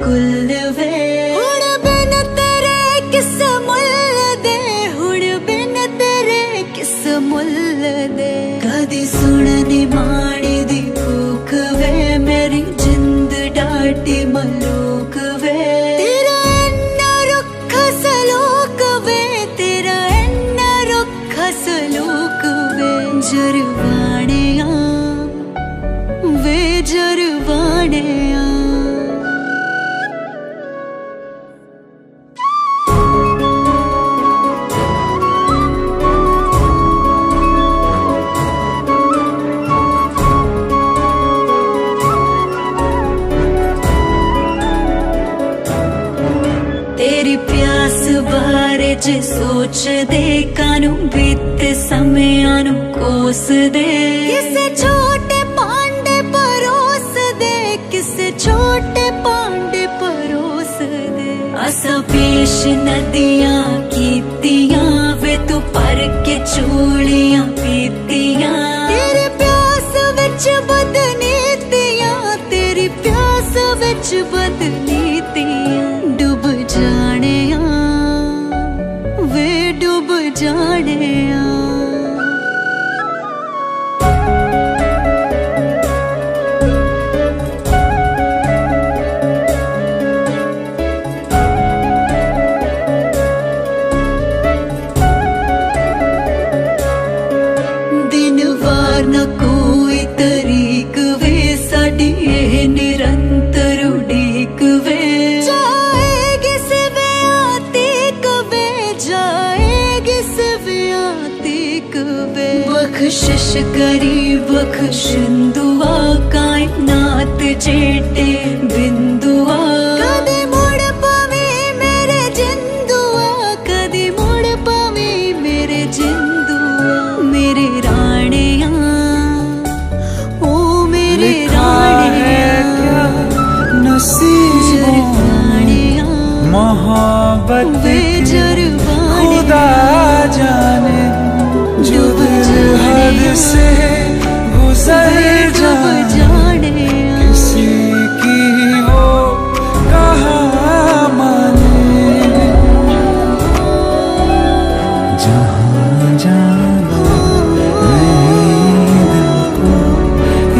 ਕੁੱਲ ਵੇ ਹੁਣ ਬਿਨ ਤੇਰੇ ਕਿਸ ਮੁੱਲ ਦੇ ਹੁਣ ਬਿਨ ਤੇਰੇ ਕਿਸ ਮੁੱਲ ਦੇ ਕਦੀ ਸੁਣਨੀ ਮਾੜੀ ਦੀ ਭੁੱਖ ਵੇ ਮੇਰੀ ਜਿੰਦ ਡਾਟੀ ਮਲੂਕ ਵੇ ਤੇਰਾ ਇੰਨਾ ਰੁੱਖ ਸਲੂਕ ਵੇ ਤੇਰਾ ਇੰਨਾ ਰੁੱਖ ਸਲੂਕ ਵੇ ਜਰਵਾਣਿਆ ਵੇ ਜਰਵਾਣਿਆ तेरी प्यास बारे च सोच दे कानू बीत समयां कोस दे। किसे छोटे पांडे परोस दे किसे छोटे पांडे परोस दे। असा पेश नदियाँ कीतियाँ वे तू पर के चूड़ियाँ पीतियाँ। तेरे प्यास ਚੜਿਆ ਦਿਨ ਵਾਰ ਨਾ बख्शिश करी बख्श कायनात चेटे बिंदुआ। कदे मुड़ पवे मेरे जिंदुआ कदे मुड़ पवे मेरे जिंदुआ। मेरे राणिया ओ मेरे राणिया। नसीब मोहब्बत खुदा जाने जुदा से गुजर जाने किसी की वो कहा माने। जहाँ जाना नहीं को,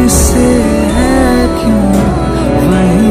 इससे है क्यों वहीं